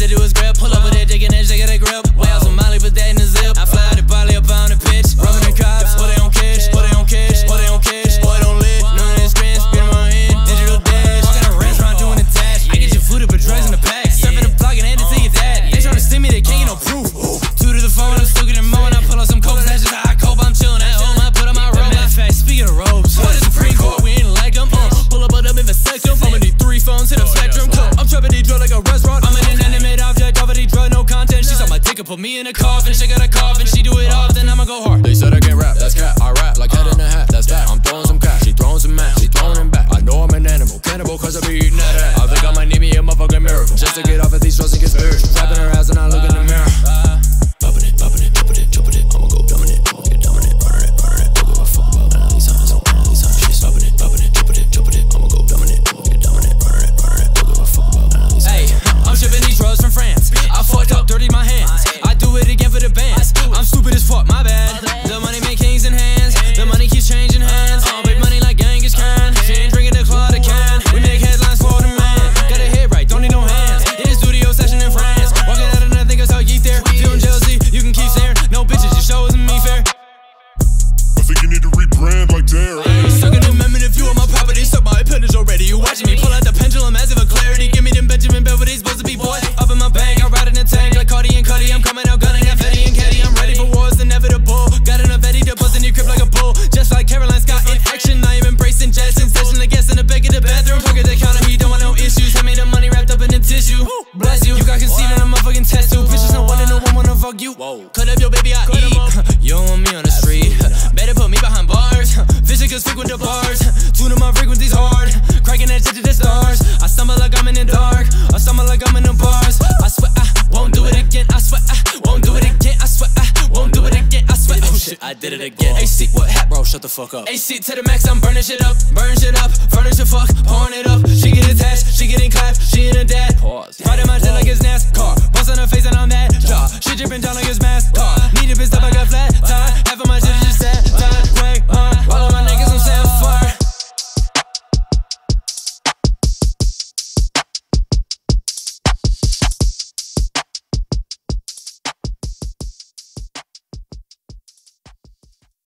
it was great pull up put me in a coffin, she got a coffin, she fuck you. Whoa. Cut up your baby, I Cut eat. you don't want me on the street. Better put me behind bars. Physical stick with the bars. Tuning my frequencies hard. Cracking that shit to the stars. I stumble like I'm in the dark. I stumble like I'm in the bars. I swear I won't do it again. I swear I won't do it again. I swear I won't do it again. I swear. Oh shit, I did it again. AC, what hat, bro? Shut the fuck up. AC to the max, I'm burning shit up. burning shit up. Furniture fuck. Pouring it up. She get attached.